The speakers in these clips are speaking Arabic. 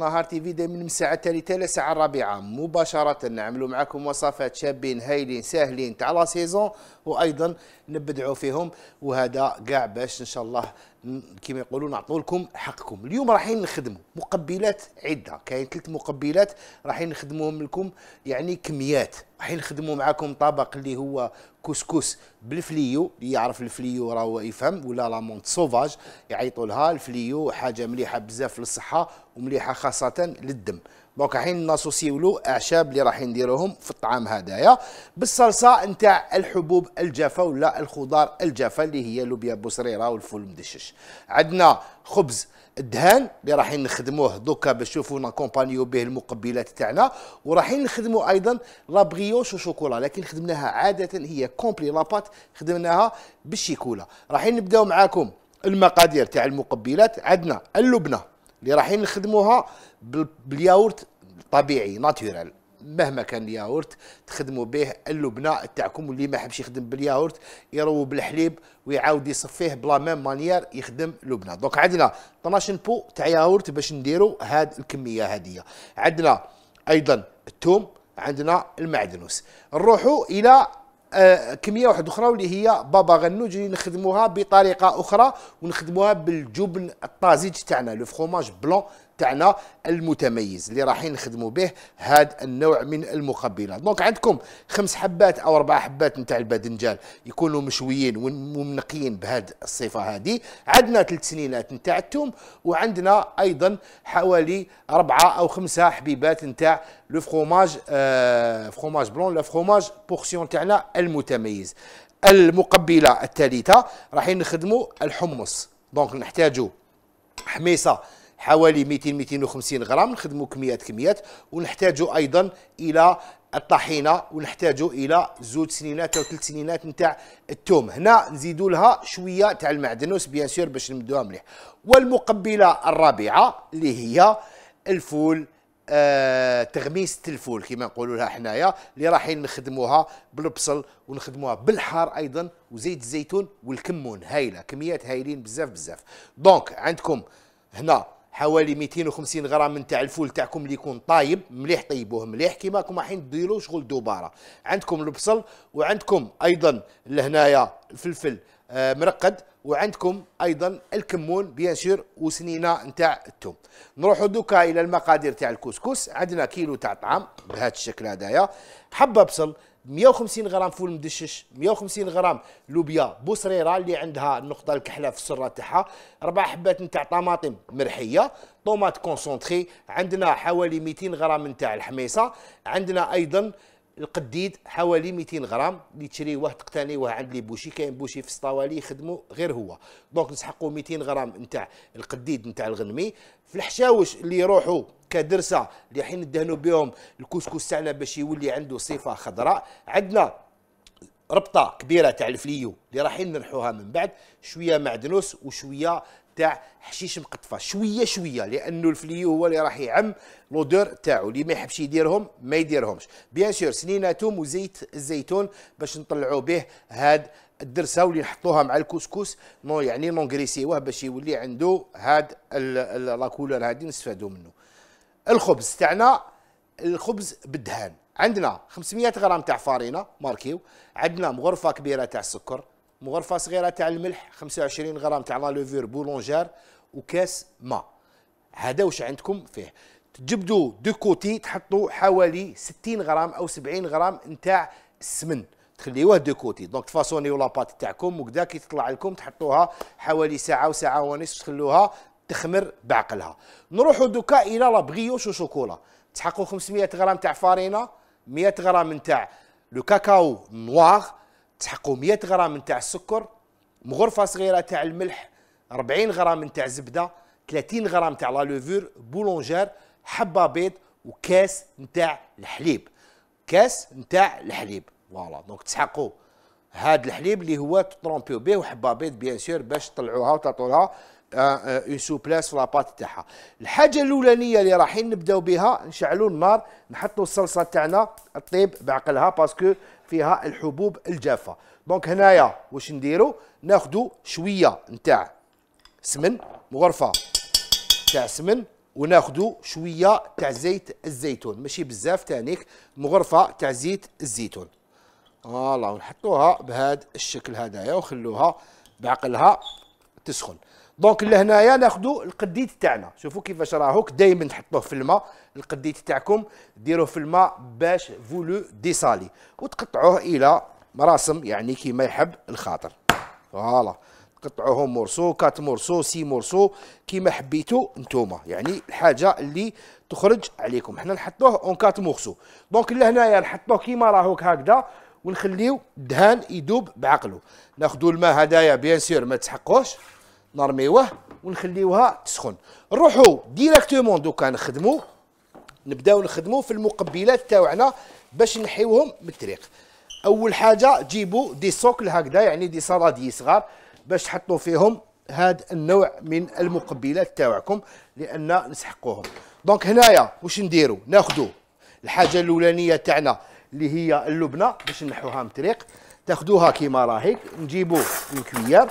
نهار TV دايما من الساعة الثالثة إلى الساعة الرابعة. مباشرة نعملوا معكم وصفات شابين هايلين ساهلين تاع la saison وأيضا نبدعوا فيهم وهذا كاع باش إن شاء الله كما يقولون نعطوا لكم حقكم. اليوم رايحين نخدموا. مقبلات عدة. كاين ثلاث مقبلات رايحين نخدموهم لكم يعني كميات. رايحين نخدموا معكم طبق اللي هو كسكس بالفليو. اللي يعرف الفليو راهو يفهم ولا la menthe sauvage يعيطوا لها الفليو حاجة مليحة بزاف للصحة ومليحة خاصة للدم. donc ناسوسيو له إعشاب اللي راح نديروهم في الطعام هذايا بالصلصة نتاع الحبوب الجافة ولا الخضار الجافة اللي هي لوبيا بوسريرة والفول المدشش عندنا خبز الدهان اللي رايحين نخدموه دوكا باش تشوفوا نكومبانيو به المقبلات تاعنا. ورايحين نخدموا أيضا la brioche au chocolat لكن خدمناها عادة هي complet la pâte خدمناها بالشيكولا. رايحين نبداو معاكم المقادير تاع المقبلات. عندنا اللبنة. اللي رايحين نخدموها بالياورت طبيعي naturel. مهما كان الياورت تخدموا به اللبنة تاعكم واللي ما يحبش يخدم بالياورت يروي بالحليب ويعاود يصفيه ب la même manière يخدم لبنة. donc عندنا 12 بو تاع ياورت باش نديروا هاد الكمية هذه عندنا أيضا الثوم عندنا المعدنوس. نروحوا إلى كمية واحدة أخرى واللي هي بابا غنوج اللي نخدموها بطريقة أخرى ونخدموها بالجبن الطازج تاعنا le fromage blanc تاعنا المتميز اللي رايحين نخدموا به هذا النوع من المقبلات. donc عندكم خمس حبات أو أربع حبات نتاع الباذنجان يكونوا مشويين ومنقيين بهذه الصفة هذه عندنا ثلاث سنينات نتاع الثوم وعندنا أيضا حوالي أربعة أو خمسة حبيبات نتاع le fromage آه fromage blanc لا fromage portion تاعنا المتميز. المقبلة الثالثة رايحين نخدموا الحمص. donc نحتاجوا حميصة حوالي 200 250 غرام نخدموا كميات كميات ونحتاجوا أيضا إلى الطحينة ونحتاجوا إلى زوج سنينات أو ثلاث سنينات نتاع الثوم هنا نزيدوا لها شوية تاع المعدنوس bien sûr باش نمدوها مليح. والمقبلة الرابعة اللي هي الفول. آه تغميسه الفول كما نقولوا لها حنايا اللي رايحين نخدموها بالبصل ونخدموها بالحار أيضا وزيت الزيتون والكمون هايلة كميات هايلين بزاف بزاف. donc عندكم هنا حوالي 250 غرام من تاع الفول تاعكم اللي يكون طايب مليح طيبوه مليح كيما راكم رايحين ديروا شغل دوبارة. عندكم البصل وعندكم أيضا لهنايا الفلفل مرقد وعندكم أيضا الكمون bien sûr وسنينة نتاع الثوم نروحوا دوكا إلى المقادير تاع الكسكس. عندنا كيلو تاع طعام بهذا الشكل هذايا حبة بصل 150 غرام فول مدشش 150 غرام لوبيا بوسريرة اللي عندها النقطة الكحلة في السرة تاعها أربع حبات نتاع طماطم مرحية tomate concentrée عندنا حوالي 200 غرام نتاع الحميصة عندنا أيضا القديد حوالي 200 غرام اللي تشريوه تقتنيوه عند les bouchers كاين boucher في السطاوالي يخدموا غير هو. donc نسحقوا 200 غرام نتاع القديد نتاع الغنمي. في الحشاوش اللي يروحوا كدرسة اللي رايحين ندهنوا بهم الكسكس تاعنا باش يولي عنده صفة خضراء. عندنا ربطة كبيرة تاع الفليو اللي رايحين نرحوها من بعد شوية معدنوس وشوية تاع حشيش مقطفة. شوية شوية لأنه الفليو هو اللي راح يعم l'odeur تاعو. اللي ما يحبش يديرهم ما يديرهمش. bien sûr سنينة توم وزيت الزيتون باش نطلعوا به هاد الدرسة واللي نحطوها مع الكسكس. نو يعني نونغريسيوه باش يولي عنده هاد la couleur هادي نستفادوا منه الخبز تاعنا الخبز بالدهان عندنا 500 غرام تاع فارينة ماركيو. عندنا مغرفة كبيرة تاع السكر مغرفة صغيرة تاع الملح 25 غرام تاع la levure boulangère وكاس ماء هذا واش عندكم فيه؟ تجبدوا de côté تحطوا حوالي 60 غرام أو 70 غرام نتاع السمن تخليوه de côté. donc تفاصونيو la pâte تاعكم وكذا كي تطلع لكم تحطوها حوالي ساعة وساعه ونصف تخلوها تخمر بعقلها. نروحوا دوكا إلى la brioche au chocolat. تسحقوا 500 غرام تاع فارينه 100 غرام نتاع le cacao noir تسحقوا 100 غرام نتاع السكر مغرفة صغيرة تاع الملح 40 غرام نتاع الزبده 30 غرام تاع la levure boulangère حبة بيض وكاس نتاع الحليب. كاس نتاع الحليب. voilà. donc تسحقوا هذا الحليب اللي هو تطرومبيو به وحبة بيض bien sûr باش تطلعوها وتعطوا لها une souplesse في la pâte تاعها. الحاجة الأولانية اللي رايحين نبداو بها نشعلوا النار نحطوا الصلصة تاعنا تطيب بعقلها parce que فيها الحبوب الجافة. donc هنايا واش نديروا ناخذوا شوية نتاع سمن مغرفة تاع سمن وناخدو شوية تاع زيت الزيتون. ماشي بزاف تانيك مغرفة تاع زيت الزيتون. voilà ونحطوها بهذا الشكل هذايا وخلوها بعقلها تسخن. donc لهنايا ناخذوا القديد تاعنا. شوفوا كيفاش راهوك دائما تحطوه في الماء القديد تاعكم ديروه في الماء باش vous le dessalez وتقطعوه إلى مراسم يعني كيما يحب الخاطر. voilà. قطعوهم morceaux quatre morceaux six morceaux كيما حبيتو نتوما. يعني الحاجة اللي تخرج عليكم. حنا نحطوه en quatre morceaux donc لهنايا نحطوه كيما راهوك هكذا ونخليو الدهان يدوب بعقله ناخذوا الماء هدايا bien sûr ما تسحقوش. نرميوه ونخليوها تسخن. نروحوا directement دوكا نخدموا نبداو نخدموا في المقبلات تاعنا باش نحيوهم من الطريق. أول حاجة جيبوا des socles هكذا يعني دي صرادي صغار باش تحطوا فيهم هذا النوع من المقبلات تاعكم لأن نسحقوهم. donc هنايا واش نديروا ناخذوا الحاجة الأولانية تاعنا اللي هي اللبنة باش نحوها من الطريق. تاخذوها كيما راهي نجيبوا ال cuillère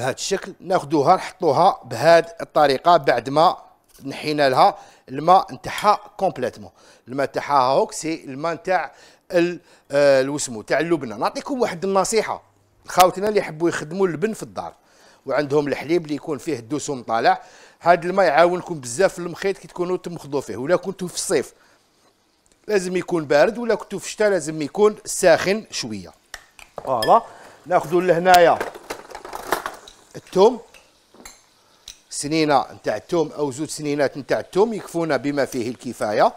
بهذا الشكل ناخذوها نحطوها بهذه الطريقة بعد ما نحينا لها الماء نتاعها complètement. الماء تاعها هوك c'est الماء نتاع الوسمو آه، تاع اللبنة. نعطيكم واحد النصيحة. خاوتنا اللي يحبوا يخدموا اللبن في الدار وعندهم الحليب اللي يكون فيه الدسم طالع هذا الماء يعاونكم بزاف في المخيض كي تكونوا تمخضوا فيه ولا كنتوا في الصيف. لازم يكون بارد ولا كنتوا في الشتاء لازم يكون ساخن شوية. voilà. ناخذوا لهنايا. الثوم سنينة نتاع الثوم أو زوج سنينات نتاع الثوم يكفونا بما فيه الكفاية.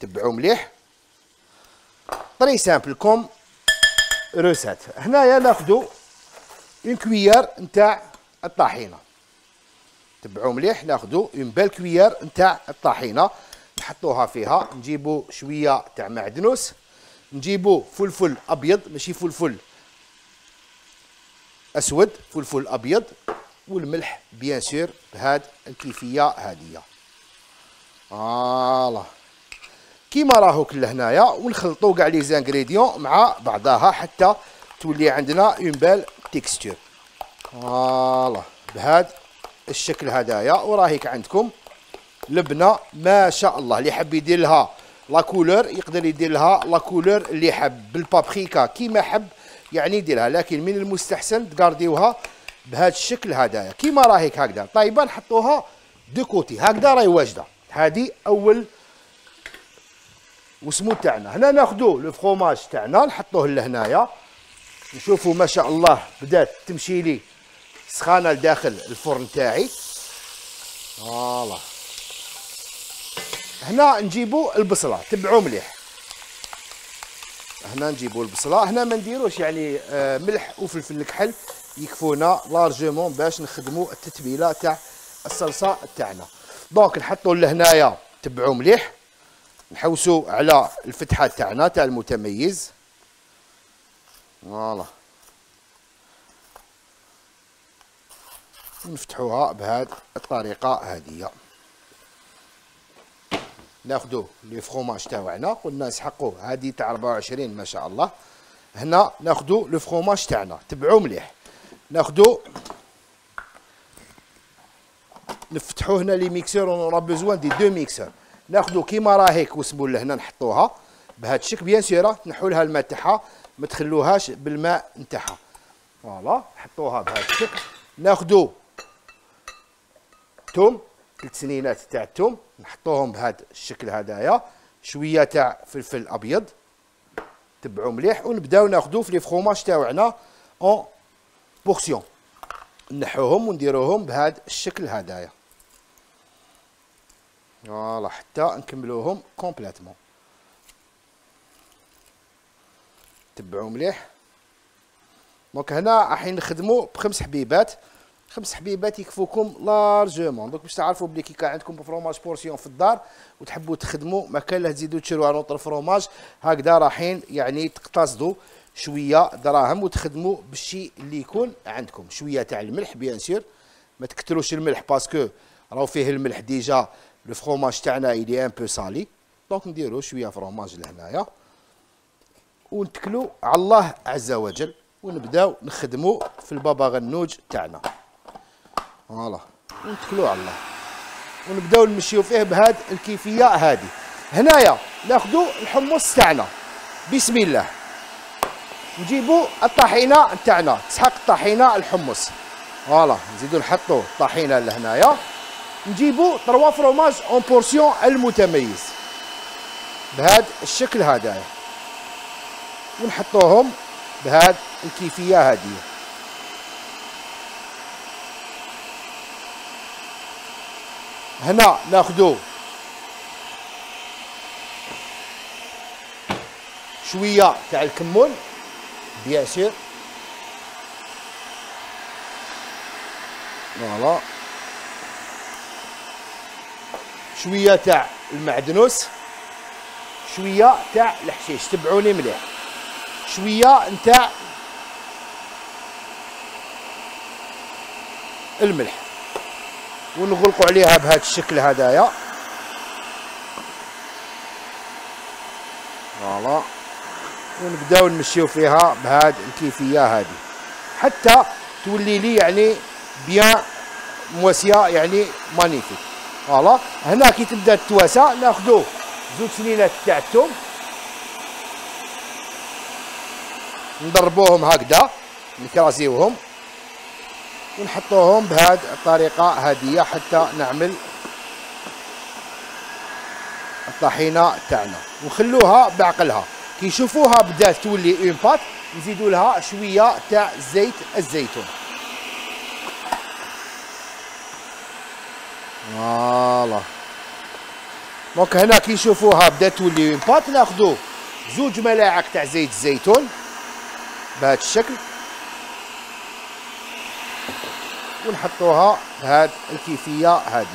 تبعوا مليح. très simple comme recette هنايا ناخذوا une cuillère نتاع الطحينة. تبعوا مليح ناخذوا une belle cuillère نتاع الطحينة. نحطوها فيها نجيبوا شوية تاع معدنوس. نجيبوا فلفل أبيض ماشي فلفل. أسود فلفل أبيض والملح bien sûr بهاد الكيفية هادية. voilà. كيما راهو كل هنايا ونخلطوا كاع les ingrédients مع بعضها حتى تولي عندنا une belle texture voilà. بهاد الشكل هدايا وراهيك عندكم لبنة ما شاء الله اللي حب يدير لها la couleur يقدر يدير لها la couleur اللي حب بالبابريكا كيما حب يعني يديرها لكن من المستحسن تقارديوها بهذا الشكل هدايا. كيما راهيك هكذا طيبة نحطوها de côté هكذا راهي واجدة. هذه أول وسمو تاعنا. هنا ناخذوا le fromage تاعنا نحطوه لهنايا. نشوفوا ما شاء الله بدات تمشي لي سخانة لداخل الفرن تاعي. voilà. هنا نجيبوا البصلة تبعوا مليح. هنا نجيبوا البصلة. هنا ما نديروش يعني آه ملح وفلفل الكحل يكفونا largement باش نخدموا التتبيلة تاع الصلصة تاعنا. donc نحطوا لهنايا تبعوا مليح نحوسوا على الفتحة تاعنا تاع المتميز. voilà. نفتحوها بهذه الطريقة هذه ناخذوا les fromages تاعنا قلنا نسحقوا هذه تاع 24 ما شاء الله. هنا ناخذوا le fromage تاعنا. تبعوا مليح. ناخذوا نفتحوا هنا les mixeurs on a besoin des deux mixeurs. ناخذوا كيما راه هيك وسبوا لهنا نحطوها. بهذا الشكل bien sûr تنحوا لها الماء تاعها ما تخلوهاش بالماء نتاعها. voilà نحطوها بهذا الشكل. ناخذوا ثوم ثلاث سنينات تاع الثوم نحطوهم بهذا الشكل هدايا. شوية تاع فلفل أبيض. تبعوا مليح. ونبداو ناخذوا في les fromages تاعنا en portions نحوهم ونديروهم بهذا الشكل هدايا. voilà حتى نكملوهم complètement. تبعوا مليح. donc هنا راح نخدموا بخمس حبيبات. خمس حبيبات يكفوكم largement donc باش تعرفوا بلي كي كان عندكم fromage portion في الدار وتحبوا تخدموا ما كان له تزيدوا تشروا un autre fromage هكذا راحين يعني تقتصدوا شوية دراهم وتخدموا بالشيء اللي يكون عندكم. شوية تاع الملح bien sûr ما تكثروش الملح parce que راهو فيه الملح déjà le fromage تاعنا il est un peu salé donc نديرو شوية فروماج لهنايا ونتكلوا على الله عز وجل ونبداو نخدموا في البابا غنوج تاعنا. voilà ونتكلوا على الله. ونبداو نمشيو فيه بهاد الكيفية هذه هنايا ناخذوا الحمص تاعنا. بسم الله. نجيبوا الطحينه تاعنا. تسحق الطحينه الحمص. voilà نزيدو نحطو الطحينه لهنايا. نجيبو trois fromages en portions المتميز. بهذا الشكل هذا. ونحطوهم بهذه الكيفية هذه هنا ناخذو شوية تاع الكمون بيان فوالا. شوية تاع المعدنوس شوية تاع الحشيش تبعوني مليح. شوية نتاع الملح. ونغلقوا عليها بهذا الشكل هدايا. voilà. ونبداو نمشيو فيها بهذه الكيفية هذه حتى تولي لي يعني bien مواسية يعني magnifique. voilà. هنا كي تبدا تتواسى ناخذو زوج سنينات تاع الثوم نضربوهم هكذا نكراسيوهم. ونحطوهم بهذه الطريقة هذه حتى نعمل الطحينة تاعنا. ونخلوها بعقلها. كي يشوفوها بدات تولي une pâte نزيدوا لها شوية تاع زيت الزيتون. voilà. donc هنا كي نشوفوها بدات تولي une pâte ناخذو زوج ملاعق تاع زيت الزيتون بهذا الشكل. ونحطوها بهذه الكيفية هذه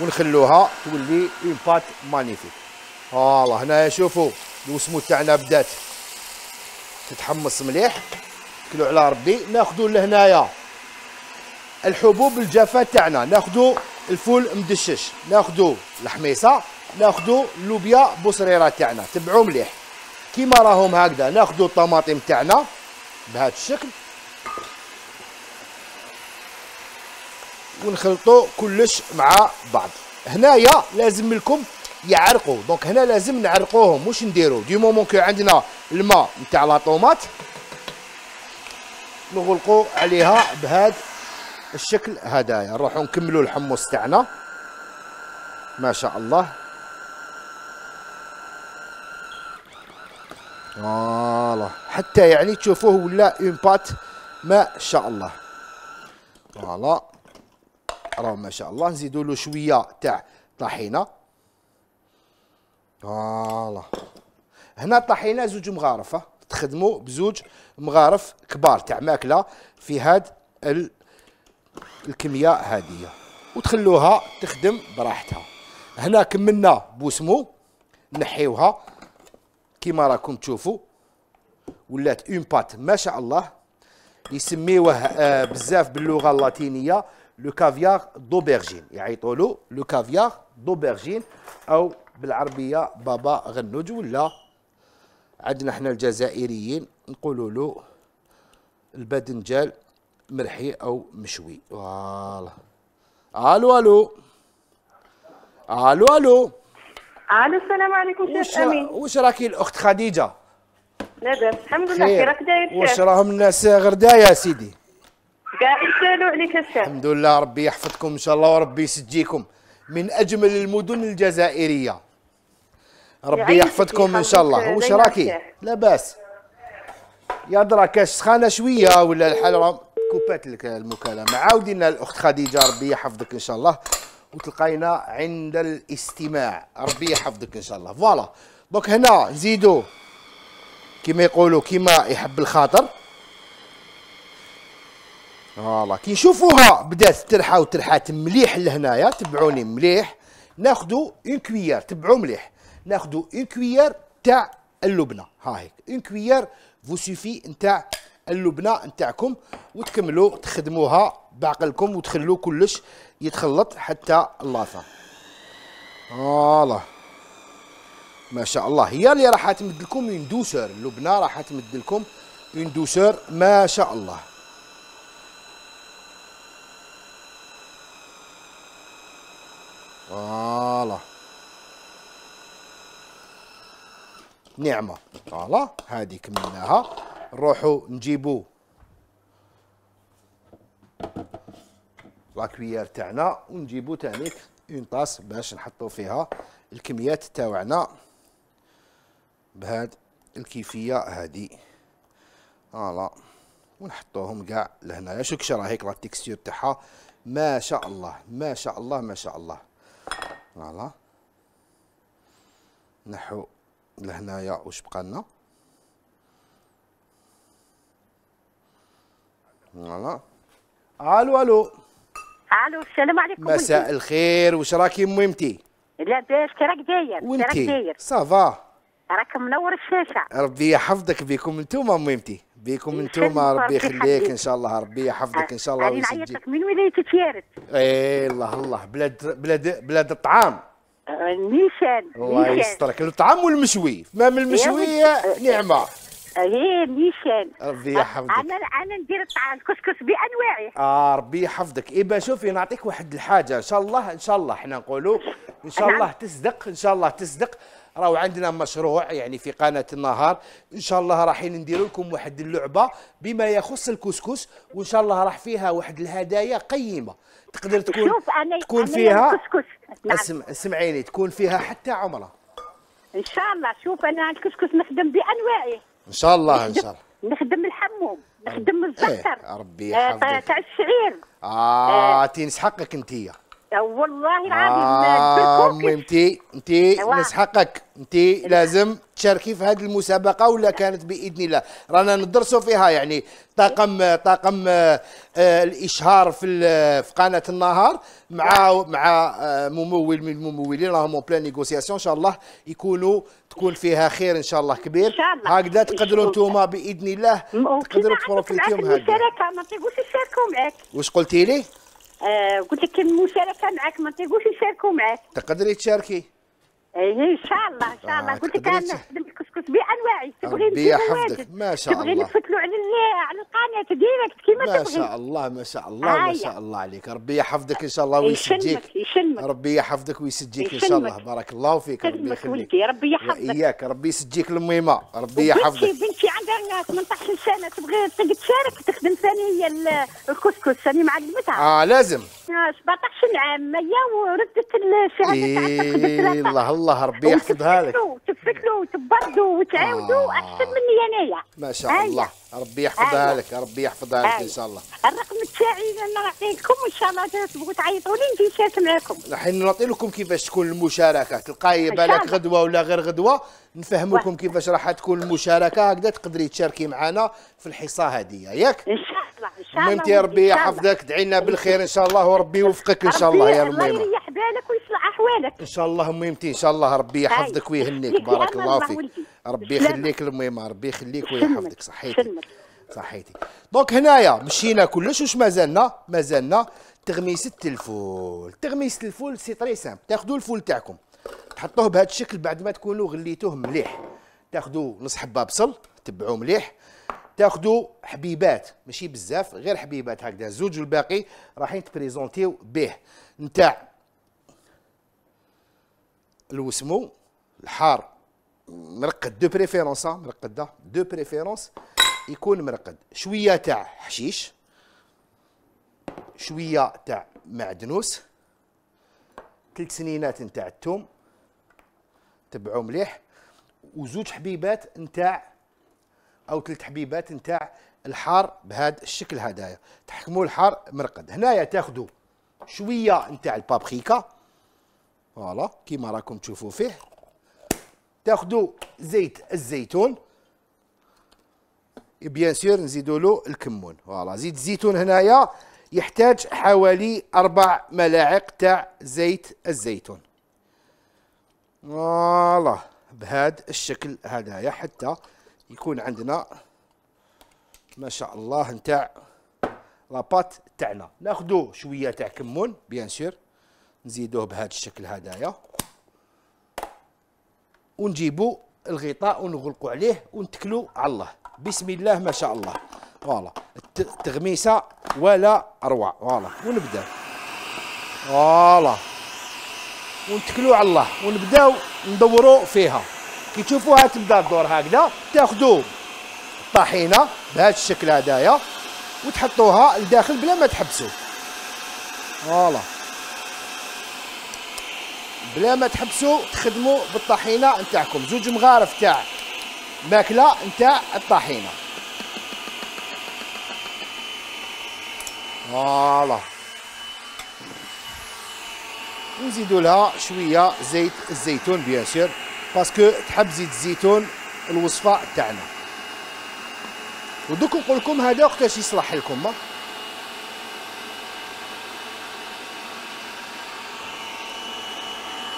ونخلوها تولي une pâte magnifique voilà هنايا شوفوا الوسمو تاعنا بدات تتحمص مليح. كلو على ربي ناخذوا لهنايا الحبوب الجافه تاعنا. ناخذوا الفول مدشش ناخذوا الحميصة ناخذوا اللوبيا بوصريره تاعنا تبعوا مليح. كيما راهم هكذا ناخذوا الطماطم تاعنا بهذا الشكل. ونخلطوا كلش مع بعض. هنايا لازم لكم يعرقوا donc هنا لازم نعرقوهم. واش نديرو؟ du moment que عندنا الماء نتاع la tomate نغلقوا عليها بهذا الشكل هدايا. نروحوا نكملوا الحمص تاعنا. ما شاء الله. voilà. حتى يعني تشوفوه ولا une pâte ما شاء الله. voilà. راه ما شاء الله. نزيدوا له شوية تاع طحينة. voilà. هنا طحينه زوج مغارف تخدموا بزوج مغارف كبار تاع ماكلة في هاد ال... الكمية هذه وتخلوها تخدم براحتها. هنا كملنا بوسمو نحيوها. كيما راكم تشوفوا ولات une pâte ما شاء الله. يسميوه آه بزاف باللغة اللاتينية. le caviar d'aubergine يعيطوا له le caviar d'aubergine أو بالعربية بابا غنوج ولا عندنا إحنا الجزائريين نقولوا له الباذنجان مرحي أو مشوي. voilà ألو ألو. ألو ألو. ألو السلام عليكم شيخ أمين. واش راكي الأخت خديجة؟ لاباس الحمد لله كي راك داير واش راهم الناس غردايه يا سيدي؟ كاع يسألوا عليك الشيخ الحمد لله ربي يحفظكم إن شاء الله وربي يسجيكم. من أجمل المدن الجزائرية. ربي يحفظكم إن شاء الله. واش راكي لاباس يا درا كاش سخانه شوية ولا الحال راه كوبات لك المكالمة؟ عاودينا الأخت خديجة ربي يحفظك إن شاء الله. وتلقاينا عند الاستماع. ربي يحفظك إن شاء الله. voilà. donc هنا نزيدو. كما يقولوا كما يحب الخاطر. voilà. كي نشوفوها بدات ترحى وترحات مليح لهنايا تبعوني مليح. ناخذوا une cuillère تبعوا مليح. ناخذوا une cuillère تاع اللبنة. ها هيك. une cuillère vous suffit نتاع اللبنة نتاعكم وتكملوا تخدموها بعقلكم وتخلوا كلش يتخلط حتى اللافة. voilà. ما شاء الله. هي اللي راح تمد لكم une douceur اللبنة راح تمد لكم une douceur ما شاء الله. voilà نعمة voilà هذه كملناها نروحوا نجيبوا la cuillère تاعنا ونجيبوا تانيك une tasse باش نحطوا فيها الكميات تاوعنا بهاد الكيفيه هذه voilà ونحطوهم كاع لهنايا شوف كش راهيك la texture تاعها ما شاء الله ما شاء الله ما شاء الله voilà نحو لهنايا واش بقى لنا voilà allô allô allô السلام عليكم. مساء الخير. واش راكي مهمتي؟ لاباس كي راك داير وانتي داير ça va راك منور الشاشة. ربي يحفظك بكم انتوما مهمتي. بكم انتوما يسلمك ربي يخليك. إن شاء الله ربي يحفظك إن شاء الله راني نعيط ويسجيك لك من ولايه تيارت إيه الله الله. بلاد بلاد بلاد الطعام. نيشان الله يسترك. الطعام والمشوي. ما من المشوي ودي. نعمة. إيه نيشان ربي يحفظك. أنا أنا ندير الطعام الكسكس بأنواعه. آه ربي يحفظك. إيه شوفي نعطيك واحد الحاجة. إن شاء الله إن شاء الله إحنا نقولوا. إن شاء نعم. الله تصدق إن شاء الله تصدق. راهو عندنا مشروع يعني في قناة النهار. إن شاء الله رايحين نديروا لكم واحد اللعبة بما يخص الكسكس وإن شاء الله راح فيها واحد الهدايا قيمة. تقدر تكون شوف أنا تكون أنا فيها نعم. اسم اسمعيني تكون فيها حتى عمره إن شاء الله. شوف أنا الكسكس نخدم بأنواعه. إن شاء الله إن شاء الله. نخدم الحموم نخدم الزعتر إيه، ربي آه، يحفظك. تاع الشعير آه تينس حقك انتيا آه، والله آه العظيم أمي أنتي أنتي أيوا. ناس حقك أنتي لازم تشاركي في هذه المسابقة ولا كانت بإذن الله؟ رانا ندرسوا فيها يعني طاقم طاقم آه، آه، الإشهار في في قناة النهار مع مع آه، ممول من الممولين. راهم en pleine négociation إن شاء الله يكونوا تكون فيها خير إن شاء الله كبير. إن شاء الله. هكذا تقدروا أنتم بإذن الله تقدروا تprofitiو من هذا. المشاركه ما يشاركوا معاك واش قلتي لي؟ آه قلت لك المشاركة معاك ما تيقولش يشاركوا معاك تقدري تشاركي؟ إيه إن شاء الله إن شاء الله. آه، قلت لك أنا نخدم الكسكس بأنواعي. تبغي ربي يحفظك. ما شاء تبغي الله. نفتلوا على ال- على القناة ديالك كيما ما تبغي. شاء الله ما شاء الله ما هايا. شاء الله عليك. ربي يحفظك إن شاء الله ويسجيك. يشلمك يشلمك. ربي يحفظك ويسجيك إن شاء الله. بارك الله فيك ربي يخليك. ربي يحفظك. وإياك ربي يسجيك الميمه ربي يحفظك. بنتي عندها 18 سنة تبغي تشارك تخدم ثاني هي ال- الكسكس. ثاني معلمتها آه لازم. آه، 17 عام هي وردت الشهاده الله الله ربي يحفظها لك. وتفكلوا وتبردوا وتعاودوا آه. أحسن مني انايا ما شاء. الله. ربي يحفظها هيا. لك ربي يحفظها لك إن. شاء الله. الرقم تاعي أنا نعطيكم إن شاء الله تبغوا تعيطوا لي نجي نشارك معاكم الحين نعطي لكم كيفاش تكون المشاركة. تلقاي بالك. غدوة ولا غير غدوة؟ نفهموكم كيفاش راح تكون المشاركة هكذا تقدري تشاركي معنا في الحصة هذه ياك إن شاء الله إن شاء الله يا ربي. يحفظك دعي لنا بالخير إن شاء الله وربي يوفقك إن شاء الله يا ربي الله يريح بالك ويصلح أحوالك إن شاء الله ميمتي إن شاء الله ربي يحفظك هاي. ويهنيك بارك الله فيك. ربي. يخليك الميمه ربي يخليك. ويحفظك صحيتي. صحيتي donc هنايا مشينا كلش واش مازالنا مازالنا تغميس الفول تغميس الفول c'est très simple تاخذوا الفول تاعكم تحطوه بهذا الشكل بعد ما تكونوا غليتوه مليح. تاخذوا نص حبه بصل تبعوه مليح. تاخذوا حبيبات ماشي بزاف غير حبيبات هكذا. زوج والباقي رايحين تprésentiو به نتاع الوسمو الحار مرقد de préférence مرقد de préférence يكون مرقد. شوية تاع حشيش شوية تاع معدنوس. ثلاث سنينات نتاع الثوم تبعوا مليح وزوج حبيبات نتاع أو ثلاث حبيبات نتاع الحار بهذا الشكل هدايا. تحكموا الحار مرقد. هنايا تاخذوا شوية نتاع البابريكا. voilà كيما راكم تشوفوا فيه. تاخذوا زيت الزيتون. bien sûr نزيدوا له الكمون. voilà زيت الزيتون هنايا يحتاج حوالي أربع ملاعق تاع زيت الزيتون. voilà بهذا الشكل هدايا حتى يكون عندنا ما شاء الله نتاع la pâte تاعنا. ناخذوا شوية تاع كمون bien sûr نزيدوه بهذا الشكل هدايا. ونجيبوا الغطاء ونغلقوا عليه ونتكلوا على الله. بسم الله ما شاء الله. voilà الت- التغميسة ولا اروع voilà ونبدأ. voilà ونتكلوا على الله ونبداو ندوروا فيها. كي تشوفوها تبدا ادور هكذا تاخذوا الطحينه بهذا الشكل هدايا وتحطوها لداخل بلا ما تحبسوا voilà. بلا ما تحبسوا تخدموا بالطحينه نتاعكم. زوج مغارف تاع ماكلة نتاع الطحينه voilà. ونزيدوا لها شوية زيت الزيتون bien sûr parce que تحب زيت الزيتون الوصفة تاعنا. ودوك نقول لكم هذا وقتاش يصلح لكم.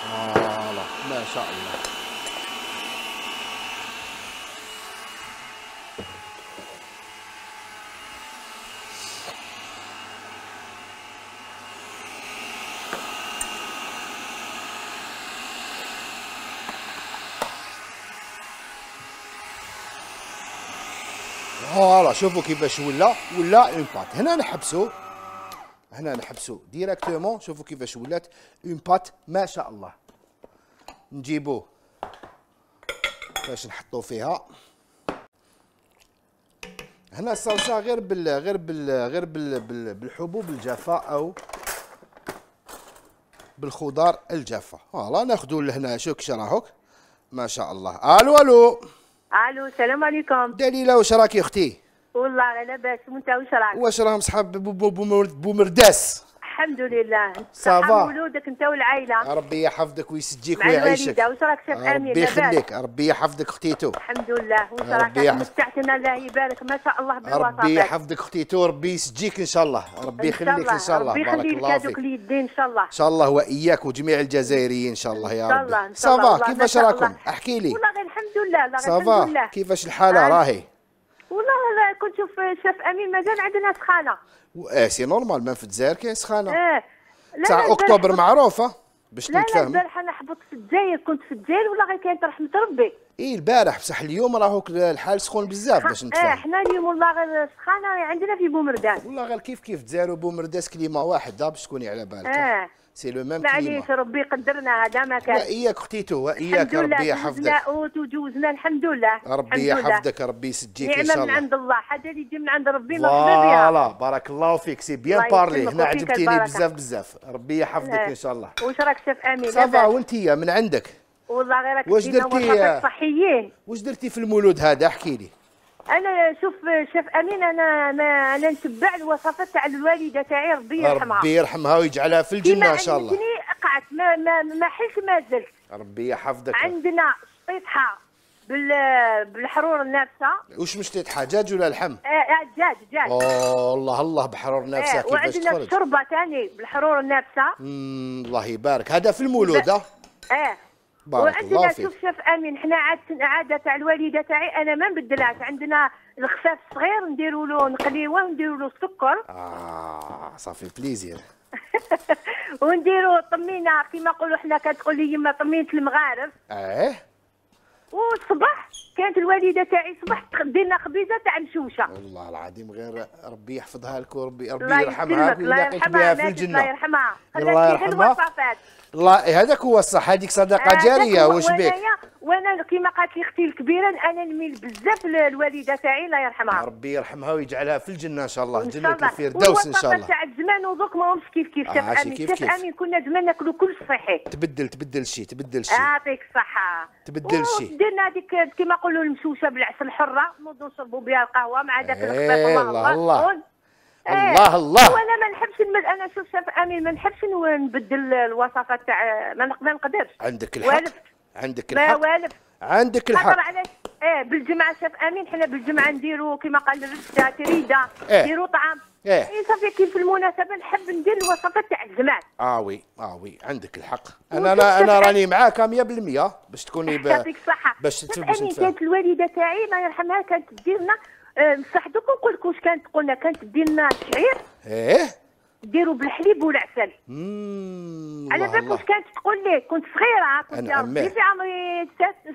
voilà ما شاء الله voilà شوفوا كيفاش ولا ولا une pâte هنا نحبسوا هنا نحبسوا directement شوفوا كيفاش ولات une pâte ما شاء الله. نجيبوه باش نحطوا فيها. هنا الصلصة غير بال غير بال غير بال بال بالحبوب الجافه أو بالخضار الجافة. voilà ناخذوا لهنا شوف كش راهوك ما شاء الله. ألو ألو. ألو السلام عليكم. دليله واش راكي أختي؟ والله لا لاباس وانت واش راك واش راهم صحاب بو- بو- بو- بومرداس الحمد لله. ça va. ولودك انت والعائلة. ربي يحفظك ويسجيك مع ويعيشك. الوالدة واش راك شاف أمين؟ ربي يخليك ربي يحفظك اختيتو الحمد لله. واش ربي راك مستمعتنا الله يبارك. ما شاء الله ربي بالوصفات يحفظك اختيتو ربي يسجيك إن شاء الله. ربي يخليك إن شاء الله. ربي يخليك الله هذوك اليدين إن شاء الله. إن شاء الله وإياك وجميع الجزائريين إن شاء الله يا ربي. ça va كيفاش راكم. احكي لي. والله غير الحمد لله ça va كيفاش الحالة؟ آه. راهي. والله كنت شوف شاف أمين مازال عندنا سخانة. آه c'est normal ما في الجزائر كاين سخانة. آه لا لا 9 البارح أكتوبر حبط- معروفة باش لا لا البارح أنا حبطت في الجزائر كنت في الجزائر والله غير كانت رحمة ربي. اي البارح بصح اليوم راهو الحال سخون بزاف باش آه نتفاهم حنا اليوم والله غير سخانة عندنا في بومرداس. والله غير كيف كيف؟ الجزائر وبومرداس كليما واحد باش تكوني على بالك. آه c'est le même معليش ربي قدرنا هذا ما كان. وإياك اختيتو وإياك الحمد لله ربي يحفظك. وجوزنا الحمد لله. ربي الحمد. يحفظك ربي يسجيك إن نعمة شاء من الله. عند الله حاجة اللي تجي من عند ربي voilà بارك الله فيك c'est bien parlé. هنا عجبتيني. بزاف بزاف. ربي يحفظك آه. إن شاء الله. واش راك شاف آمين. ça va؟ وانتيا من عندك؟ والله غير راك واش درتي؟ صحيين. واش درتي في المولود هذا؟ احكي لي. أنا شوف شاف أمين أنا ما أنا نتبع الوصفات تاع الوالدة تاعي ربي يرحمها ربي يرحمها. ويجعلها في الجنة كيما إن شاء الله. علمتني قعدت ما ما ما حلت ما زلت. ربي يحفظك. عندنا شطيطها بال بالحرور النافسه واش مشتيت حجاج ولا لحم؟ آه آه، دجاج دجاج أوه الله الله بحرور نفسها آه كيفاش وعندنا تخرج. الشوربه ثاني بالحرور النافسه مم، الله يبارك. هذا في المولود آه. بارك الله وعندنا فيك. شوف شاف أمين حنا عاد عاده تاع الوالدة تاعي أنا ما نبدلهاش عندنا الخفاف الصغير نديروا له نقليوه ونديروا له السكر. آه صافي بليزير ونديروا طمينة كيما نقولوا حنا كتقول لي يما طمينة المغارف. آه والصباح. كانت الوالدة تاعي صبح دير لنا خبيزة تاع مشوشة. والله العظيم غير ربي يحفظها لك وربي ربي يرحمها ويلاقيك بها في ماتت الله الجنه يرحمها الله يرحمها. الله هذاك هو الصح هذيك صدقة جارية واش بك وأنا كيما قالت لي أختي الكبيرة أنا نميل بزاف للوالدة تاعي الله يرحمها. ربي يرحمها ويجعلها في الجنة إن شاء الله جنة الفردوس إن شاء الله. تاع زمان ودوك ما همش كيف كيف آه، شاف عاشي امين كيف شاف كيف. امين كنا زمان ناكلوا كل صحي تبدل تبدل شيء تبدل شيء يعطيك الصحة. تبدل شي. درنا هذيك كيما نقولوا المشوشة بالعسل الحرة نوضوا نشربوا بها القهوة مع ذاك إيه، الخفاف الله، الله. قول. الله، الله. وأنا ما نحبش أنا شوف شاف أمين ما نحبش نبدل الوصفات تاع ما نق- ما نقدرش. عندك الحق. عندك ما الحق. والف. عندك الحق. إيه بالجمعة شاف أمين حنا بالجمعة نديروا كيما قال الرشتة تريدة إيه. نديروا طعام. إيه. إيه صافي كي في المناسبة نحب ندير الوصفات تاع زمان آه oui آه oui عندك الحق. أنا أنا أنا راني معاك 100% باش تكوني ب... يعطيك الصحة. باش شوف تف- باش أمين نتفاهم كانت الوالدة تاعي الله يرحمها كانت تدير لنا آه، بصح دوك نقول لك واش كانت تقول لنا كانت تدير لنا الشعير إيه. ديروا بالحليب والعسل على بالك واش كانت تقول لي؟ كنت صغيرة كنت ربي. في عمري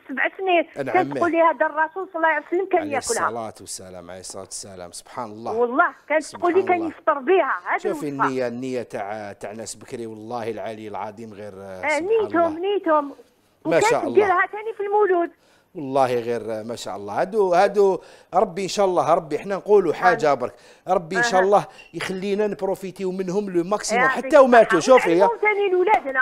سبع سنين. كانت. تقول لي هذا الرسول صلى الله عليه وسلم كان عليه يأكلها. الصلاة والسلام عليه الصلاة والسلام. سبحان الله. والله كانت تقول لي كان. يفطر بها هذا شوفي الوصفة. النية النية تاع تاع ناس بكري والله العلي العظيم غير آه، سبحان نيتهم الله. نيتهم. ما شاء وكانت الله. ديرها ثاني في المولود. والله غير ما شاء الله. هادو هادو ربي إن شاء الله ربي إحنا نقولوا حاجة برك. ربي إن شاء. الله يخلينا نبروفيتيو منهم le maximum. حتى وماتوا. شوفي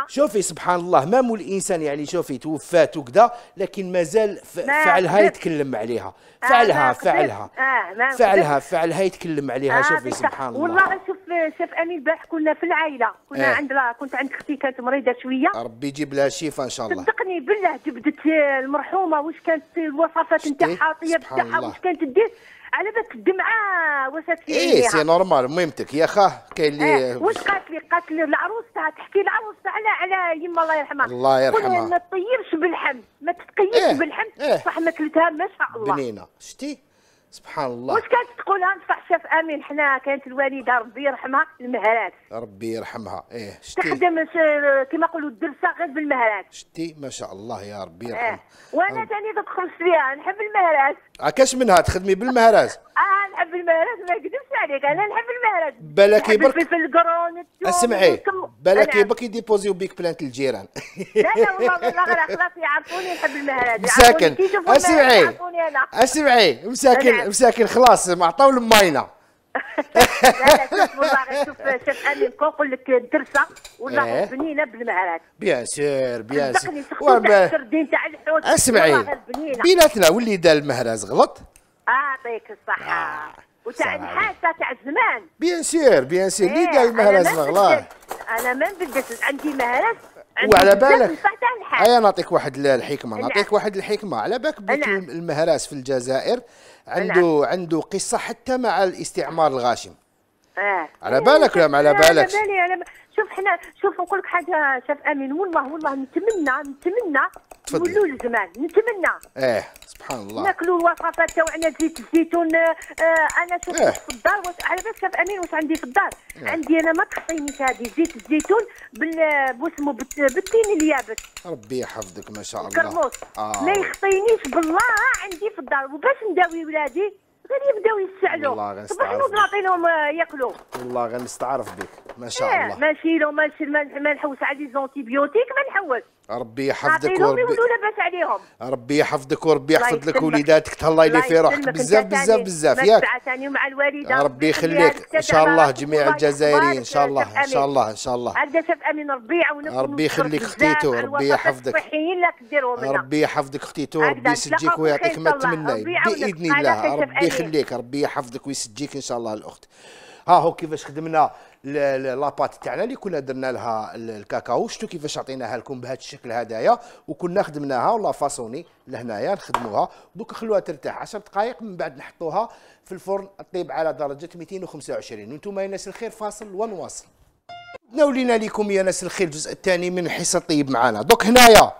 شوفي سبحان الله. ما مو الإنسان يعني شوفي توفات وكذا لكن مازال فعلها. يتكلم عليها. آه، فعلها. فعلها. آه، فعلها فعلها يتكلم عليها. آه، شوفي. سبحان الله. والله شوف شوف أمين البارح كنا في العائلة. كنا. عند كنت عند أختي كانت مريضة شوية. ربي يجيب لها الشفاء إن شاء الله. صدقني بالله جبدت المرحومة. واش كانت الوصفات؟ نتاعها الله. نتاعها واش كانت دير على بالك الدمعة وسات في إيه c'est normal ميمتك يا خاه كاين آه، اللي واش قالت لي قالت لي العروس تاع تحكي العروس على على يما الله يرحمها الله يرحمها. ما تطيبش باللحم ما تتقيدش إيه، باللحم إيه. صح ما كلتها ما شاء الله بنينة شتي سبحان الله. واش كانت تقولها نصح شاف أمين حنا كانت الوالدة ربي يرحمها المهراز؟ ربي يرحمها. إيه شتي. تخدم كما يقولوا الدرسة غير بالمهراز. شتي ما شاء الله يا ربي آه يرحمها. وأنا ثاني تدخل فيها نحب المهرات. عكاش منها تخدمي بالمهراز آه نحب المهرات ما نكذبش عليك أنا نحب بالك نحب برك- الفلفل القرون اسمعي بالك بك يديبوزيو بيك بلانت الجيران. لا لا والله خلاص يعرفوني نحب المهرات مساكن. اسمعي. أنا. اسمعي. مساكن. مساكن خلاص ما عطاو الماينه لا لا شوف والله شوف شوف أمين كون نقول لك الدرسه والله إيه. بنينة بالمهراز bien sûr bien sûr. اسمعي. بيناتنا واللي دار المهراز غلط؟ يعطيك الصحة. آه، وتاع الحاسه تاع زمان bien sûr bien sûr اللي أنا ما غلط. أنا ما نبدلش عندي عندي وعلى بالك هيا نعطيك واحد الحكمة. نعطيك واحد الحكمة على بالك بيت. المهراز في الجزائر عنده عنده قصة حتى مع الاستعمار الغاشم آه. على بالك ما على لا، بالكش؟ بالي على ب- شوف حنا شوف نقول لك حاجة شاف أمين والله والله نتمنى نتمنى. نولوا الزمان نتمنى. إيه سبحان الله. ناكلوا الوصفات تاعنا زيت الزيتون آه أنا شوف إيه. في الدار واش على بالك شاف أمين واش عندي في الدار؟ عندي أنا ما تخطينيش هذه زيت الزيتون بال بوسمو بالت- بالتين اليابس. ربي يحفظك ما شاء الله. آه. ما يخطينيش بالله عندي في الدار. وباش نداوي ولادي؟ غير يبداو والله يستعلوا غير صباح نستعرف نوض نعطي لهم آه، ياكلوا. والله غنستعرف بك ما شاء إيه، الله. ما نشيلو ما ما نحوس على les antibiotiques ما نحوس. ربي يحفظك وربي لاباس عليهم. ربي يحفظك وربي يحفظ لك. وليداتك. تهلا لي في روحك. بزاف بزاف بزاف. ياك. ومع الوالدة. ربي يخليك. إن شاء الله جميع الجزائريين. إن شاء الله إن شاء. الله إن شاء الله. هكذا شاف أمين ربي يعاونك ربي يخليك اختيتو، ربي يحفظك. ربي يحفظك اختيتو ربي يسجيك ويعطيك ما يعاونك. بإذن الله. ربي. يخليك. ربي يحفظك ويسجيك إن شاء الله الأخت. ها هو كيفاش خدمنا لاباط تاعنا اللي كنا درنا لها ال- الكاكاو. شفتوا كيفاش عطيناها لكم بهذا الشكل هدايا؟ وكنا خدمناها ولا فاصوني لهنايا نخدموها. دوك نخلوها ترتاح 10 دقائق من بعد نحطوها في الفرن طيب على درجة 225 وأنتم يا ناس الخير فاصل ونواصل. رانا ولينا لكم يا ناس الخير الجزء الثاني من حصة طيب معنا دوك هنايا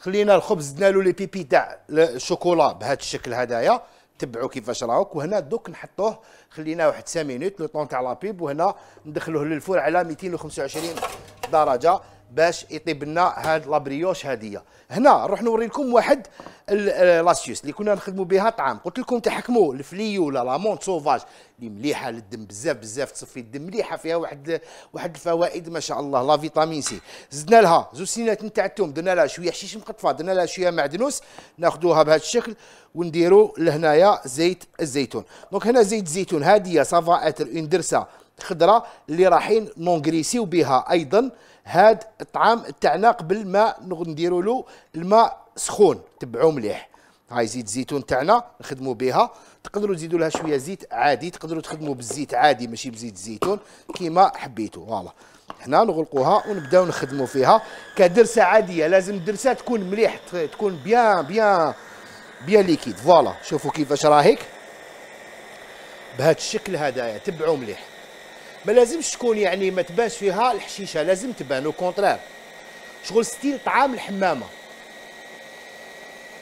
خلينا الخبز درنا له les pépites تاع الشوكولا بهذا الشكل هدايا. تبعوا كيفاش راهوك. وهنا دوك نحطوه خليناه واحد 5 minutes le temps تاع لابيب وهنا ندخلوه لل four على 225 درجة. باش يطيب لنا هاد la brioche هادية. هنا نروح نوري لكم واحد l'astuce اللي كنا نخدموا بها طعام. قلت لكم تحكموا الفليو ولا la menthe sauvage. اللي مليحة للدم بزاف بزاف تصفي الدم مليحة فيها واحد واحد الفوائد ما شاء الله la vitamine C. زدنا لها زوج سنينات نتاع الثوم درنا لها شوية حشيش مقطفة درنا لها شوية معدنوس ناخذوها بهذا الشكل ونديروا لهنايا زيت الزيتون. donc هنا زيت الزيتون هذه ça va être une درسة خضراء اللي رايحين نونغريسيو بها أيضا. هاد الطعام تاعنا قبل ما نديروا له الماء سخون تبعوه مليح. هاي زيت الزيتون تاعنا نخدموا بها. تقدروا تزيدوا لها شوية زيت عادي تقدروا تخدموا بالزيت عادي ماشي بزيت الزيتون كيما حبيتوا voilà. هنا نغلقوها ونبداو نخدموا فيها. كدرسة عادية لازم الدرسة تكون مليح تكون bien bien bien liquide. voilà. شوفوا كيفاش راهيك. بهذا الشكل هدايا تبعوا مليح. ما لازمش تكون يعني ما تبانش فيها الحشيشة لازم تبان au contraire شغل style طعام الحمامة.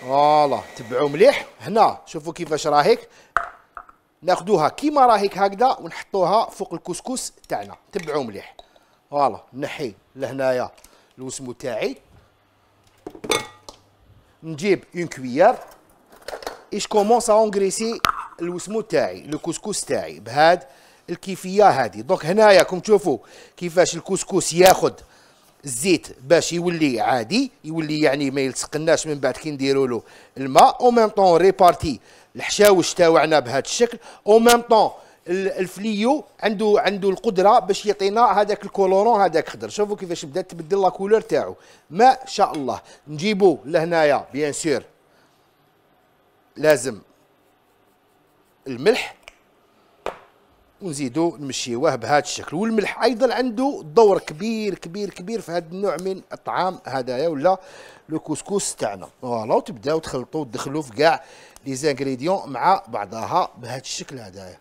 voilà تبعوا مليح. هنا شوفوا كيفاش راهيك ناخذوها كيما راهيك هكذا ونحطوها فوق الكسكس تاعنا. تبعوا مليح. voilà نحي لهنايا الوسمو تاعي. نجيب une cuillère et je commence à engraisser الوسمو تاعي le couscous تاعي بهاد الكيفية هادي donc هنايا كم تشوفوا كيفاش الكسكس ياخذ الزيت باش يولي عادي يولي يعني ما يلصقناش من بعد كي نديروا له الماء. au même temps répartir الحشاوش تاوعنا بهذا الشكل. au même temps الفليو عنده عنده القدرة باش يعطينا هذاك ال colorant هذاك خضر. شوفوا كيفاش بدات تبدل la couleur تاعو. ما شاء الله. نجيبو لهنايا bien sûr لازم الملح. ونزيدو نمشيوه بهذا الشكل. والملح أيضا عنده دور كبير كبير كبير في هذا النوع من الطعام هذايا ولا le couscous تاعنا. voilà وتبداو تخلطوا وتدخلوا في كاع les ingrédients مع بعضها بهذا الشكل هذايا.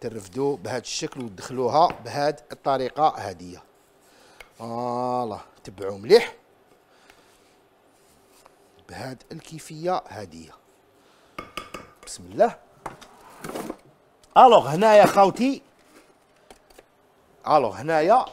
ترفدوا بهذا الشكل وتدخلوها بهذه الطريقة هذه. voilà تبعوا مليح بهذه الكيفية هذه. بسم الله. alors هنايا خاوتي. alors هنايا.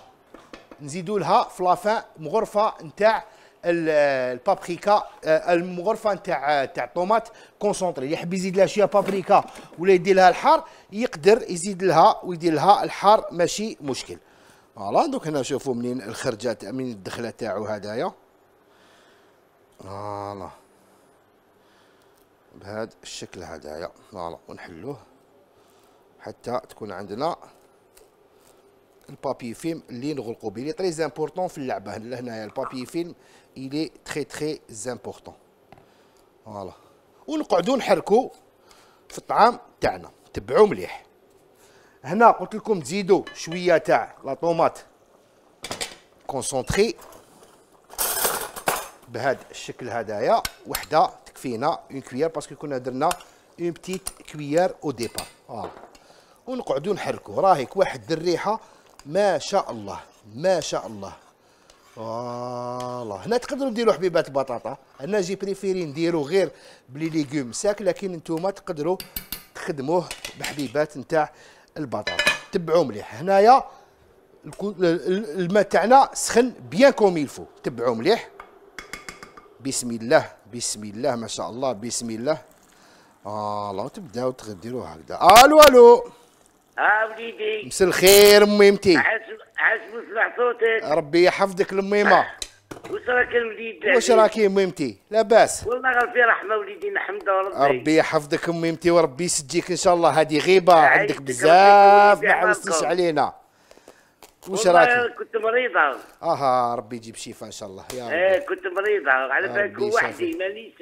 نزيدوا لها في لافان مغرفة نتاع البابريكا آه، المغرفة نتاع تاع ال tomate concentrée. اللي يحب يزيد لها شوية بابريكا ولا يدير لها الحار يقدر يزيد لها ويدير لها الحار ماشي مشكل. voilà دوك هنا شوفوا منين الخرجة منين الدخلة تاعو هدايا. voilà. بهذا الشكل هدايا. voilà ونحلوه. حتى تكون عندنا ال papier film اللي نغلقوا به اللي très important في اللعبة. لهنايا ال papier film الي très très important voilà ونقعدوا نحركوا في الطعام تاعنا. تبعوا مليح. هنا قلت لكم تزيدوا شوية تاع la tomate concentrée بهذا الشكل هدايا. وحدة تكفينا une cuillère parce que كنا درنا une petite cuillère au départ voilà ونقعدوا نحركوا. راهيك واحد الريحة. ما شاء الله. ما شاء الله. voilà هنا تقدروا ديروا حبيبات البطاطا أنا j'ai préféré نديرو غير ب les légumes secs لكن نتوما تقدروا تخدموه بحبيبات نتاع البطاطا. تبعوا مليح. هنايا الماء تاعنا سخن bien comme il faut تبعوا مليح. بسم الله. بسم الله. ما شاء الله. بسم الله. voilà تبداو تديروا هكذا. ألو ألو. ها وليدي مسا الخير ميمتي عاش نسمع صوتك. ربي يحفظك الميمه واش راك الوليد واش راكي ميمتي لاباس والله غير في رحمة وليدي نحمد ربي ربي يحفظك ميمتي وربي يسجيك إن شاء الله. هذه غيبة عندك بزاف ما عمركم. علينا. واش راكي كنت مريضة. آها ربي يجيب شفاء إن شاء الله. يا إيه ربي. كنت مريضة. على بالك وحدي. مانيش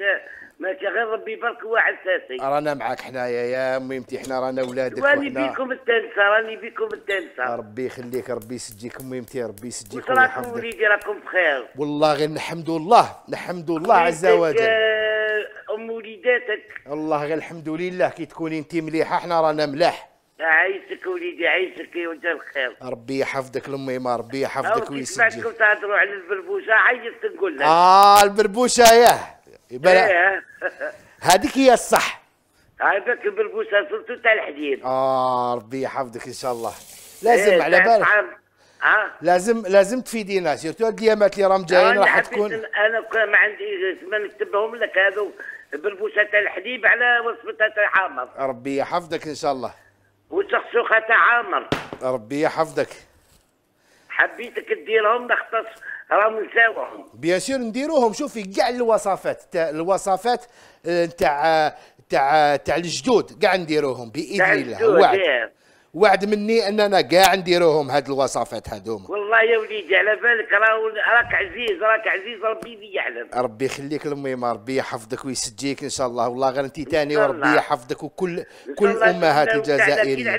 ماشي غير ربي يبارك واحد ساسي رانا معاك حنايا يا ميمتي حنا رانا ولادك راني بيكم التنسى راني بيكم التنسى ربي يخليك ربي يسجيك ميمتي ربي يسجيك ويحفظك. وليدي راكم بخير. والله غير نحمد الله نحمد الله عز وجل. آه، أم وليداتك. الله غير الحمد لله كي تكوني انت مليحة حنا رانا ملاح. عايشك وليدي عايشك يا وجه الخير. ربي يحفظك الميمه ربي يحفظك ويسجيك سمعتكم تهضروا على البربوشة عيطت نقول لك. آه البربوشة ياه. يبقى إيه. هذيك هي الصح. هذاك البربوشه صرتو تاع الحديد. آه ربي يحفظك إن شاء الله. لازم إيه، على بالك. ها؟ لازم لازم تفيدينا. سيرتو هاد الأيامات اللي راهم جايين راح تكون أنا ما عندي ما نكتبهم لك هذو بربوشه تاع الحليب على وصفتها تاع عامر. ربي يحفظك إن شاء الله. وسخسوخه تاع عامر. ربي يحفظك. حبيتك تديرهم لخطش راهم نساوهم. بيان سور نديروهم شوفي كاع الوصفات تاع الوصفات آه، تاع تاع تاع الجدود كاع نديروهم بإذن الله. وعد. إيه. وعد مني أننا كاع نديروهم هاد الوصفات هذوما والله يا وليدي على بالك راك عزيز راك عزيز ربي اللي يعلم. ربي يخليك لميمة ربي يحفظك ويسجيك إن شاء الله. والله غير انت تاني شاء وربي. يحفظك وكل كل الجزائريين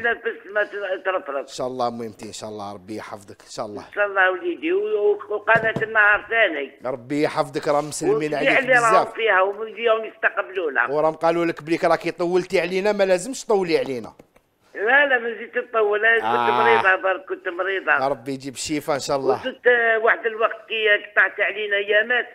ما ترفرف إن شاء الله ميمتي إن شاء الله ربي يحفظك إن شاء الله. إن شاء الله وليدي و- و- وقناة النهار ثاني. ربي يحفظك راه مسلمين عليك اللي راهم بزاف. فيها ويجيهم يستقبلونا وراهم قالوا لك بليك راكي طولتي علينا ما لازمش تطولي علينا. لا لا ما زلت تطول أنا كنت آه. مريضه برك كنت مريضه ربي يجيب الشفاء إن شاء الله. وصلت آه، واحد الوقت كي قطعت علينا ايامات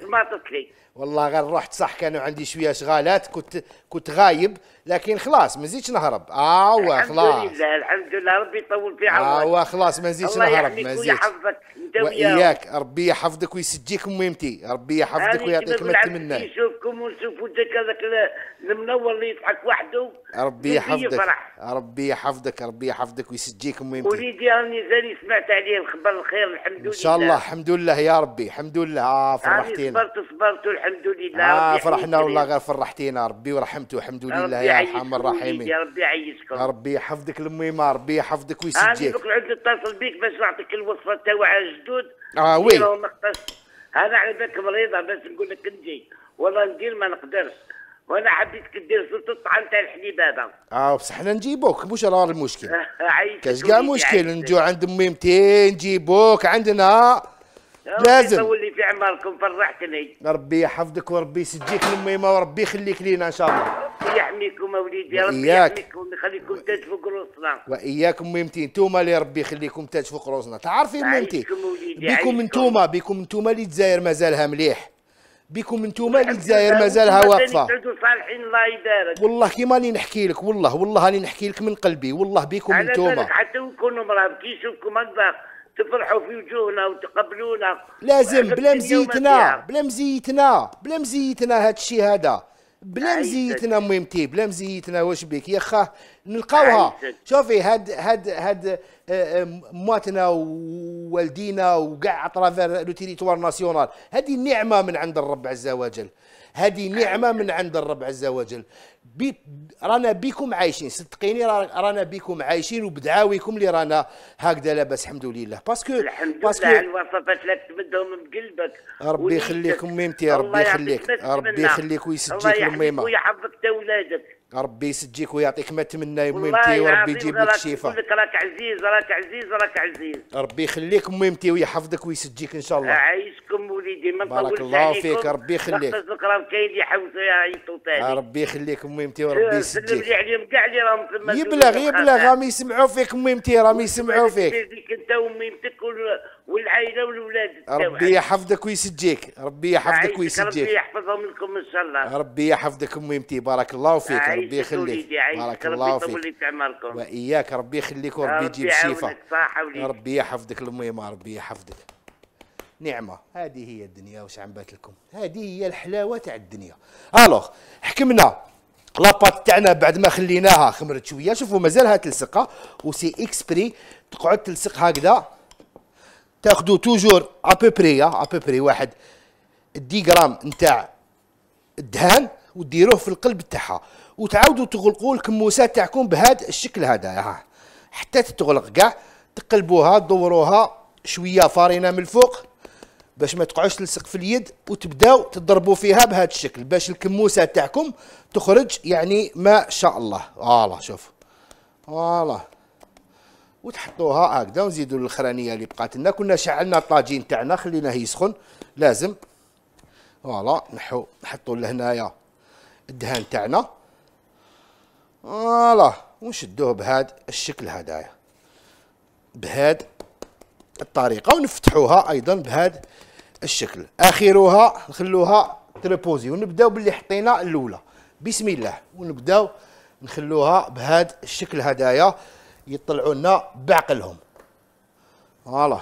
سمعتت لي. والله غير رحت صح كانوا عندي شوية شغالات كنت كنت غايب لكن خلاص ما نزيدش نهرب. آه الحمد خلاص. لله الحمد لله ربي يطول في آه عمرك خلاص ما نزيدش نهرب ما نزيدش. ويحفظك انت واياك ربي يحفظك ويسجيك ميمتي ربي يحفظك ويعطيك ما تمنى نشوفكم ونشوفوا داك هذاك ال- المنور اللي يضحك وحده. ربي يحفظك. ربي يحفظك ربي يحفظك ويسجيك ميمتي وليدي راني زاني سمعت عليه الخبر الخير الحمد لله إن شاء الله الحمد لله يا ربي الحمد لله. آه فرحتينا. صبرت صبرت والحمد لله آه فرحنا والله. غير فرحتينا ربي ورحمته الحمد لله يا ارحم الراحمين يا ربي يعيشكم ربي يحفظك الميمة ربي يحفظك أنا ويسجيك دوك العود اتصل بيك باش نعطيك الوصفة تاع الجدود. آه، وي. أنا على بالك مريضه بس نقول لك نجي. والله ندير ما نقدرش. وأنا حبيتك دير سلطه الطعام تاع الحليب هذا آه بصح حنا نجيبوك مش راه المشكل. كاش كاع مشكل. نجو عند ميمتين نجيبوك عندنا. لازم. يطول لي في عمركم فرحتني. ربي يحفظك وربي يسجيك الميمة وربي يخليك لينا إن شاء الله. ربي يحميكم اوليدي ربي. يحميكم ويخليكم تدفوا قروصنا وإياكم ميمتين انتوما اللي ربي يخليكم تاج فوق روسنا تعرفين ميمتي بكم. انتوما بكم انتوما اللي الجزائر مازالها مليح. بكم انتوما اللي الجزائر مازالها واقفة. صالحين الله يبارك. والله كيما راني نحكي لك والله والله راني نحكي لك من قلبي. والله بكم انتوما حتى ونكونوا مرض كي يشوفكم هكذا تفرحوا في وجوهنا وتقبلونا. لازم بلا مزيتنا. بلا مزيتنا بلا مزيتنا هاد الشيء هذا. بلا. مزيتنا ميمتي بلا مزيتنا واش بيك يا خا نلقاوها. شوفي هاد هاد هاد آه، آه، مواتنا ووالدينا وكاع à travers le territoire national. هذه نعمة من عند الرب عز وجل. هذه نعمة من عند الرب عز وجل بي رانا بكم عايشين صدقيني را- رانا بكم عايشين وبدعاويكم اللي رانا هكذا لاباس الحمد لله parce que الحمد لله parce que على الوصفات لك تمدهم بقلبك ربي ونيتك. يخليكم ميمتي، ربي يخليك. ربي. يخليك ويسجيك الله الميمة. ويحفظك تا ولادك ربي يسجيك ويعطيك ما تمنى يا ميمتي وربي يجيب لك الشفاء لك راك عزيز راك عزيز راك عزيز. ربي يخليك ميمتي ويحفظك ويسجيك إن شاء الله. عايشكم وليدي ما بارك الله. فيك، ربي يخليك. نقص لك راهم كاين اللي يحوسوا يعيطوا آه، تاني ربي يخليك ميمتي وربي سلم يسجيك. لي عليهم كاع اللي راهم تما يبلغ يبلغ راهم يسمعوا فيك ميمتي راهم يسمعوا فيك. انت وميمتك والعائلة والولاد ربي يحفظك ويسجيك. ربي يحفظك ربي ويسجيك. يحفظهم لكم إن شاء الله. ربي يحفظك ميمتي بارك الله فيك. ربي يخليك. بارك ربي الله يطول فيك. في عمركم وإياك. ربي يخليك وربي ربي يجيب الشفاء ربي يحفظك الميمة ربي يحفظك. نعمة. هذه هي الدنيا. واش عم بات لكم؟ هذه هي الحلاوة تاع الدنيا. alors. حكمنا. la pâte تاعنا بعد ما خليناها. خمرت شوية. شوفوا مازالها تلصقها و c'est exprès تقعد تلصق هكذا. تاخذوا توجور ابوبري ابوبري واحد. 10 غرام نتاع الدهان وديروه في القلب تاعها. وتعاودوا تغلقوا الكموسات تاعكم بهذا الشكل هذا حتى تتغلق كاع تقلبوها تدوروها شوية فارينة من الفوق باش ما تقعدش تلصق في اليد وتبداو تضربوا فيها بهذا الشكل. باش الكموسة تاعكم تخرج يعني ما شاء الله. فوالا شوف. voilà. وتحطوها هكذا ونزيدوا الاخرانيه اللي بقات لنا. كنا شعلنا الطاجين تاعنا خليناه يسخن لازم. voilà نحو نحطوا لهنايا الدهان تاعنا. voilà ونشدوه بهذا الشكل هدايا. بهذا الطريقة ونفتحوها أيضا بهذا الشكل. اخرها نخلوها ت reposer ونبداو باللي حطينا الأولى. بسم الله. ونبداو نخلوها بهذا الشكل هدايا. يطلعوا لنا بعقلهم. voilà.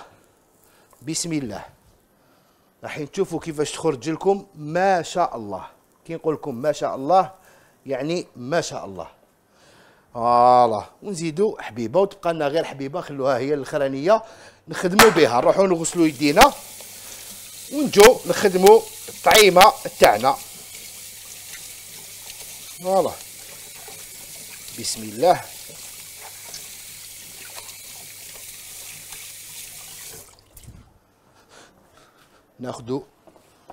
بسم الله. راح تشوفوا كيفاش تخرج لكم. ما شاء الله. كي نقول لكم ما شاء الله يعني ما شاء الله. voilà. ونزيدوا حبيبة وتبقى لنا غير حبيبة نخلوها هي الأخرانية. نخدموا بها. نروحوا نغسلوا يدينا. ونجو نخدموا الطعيمة تاعنا. voilà. بسم الله. ناخدو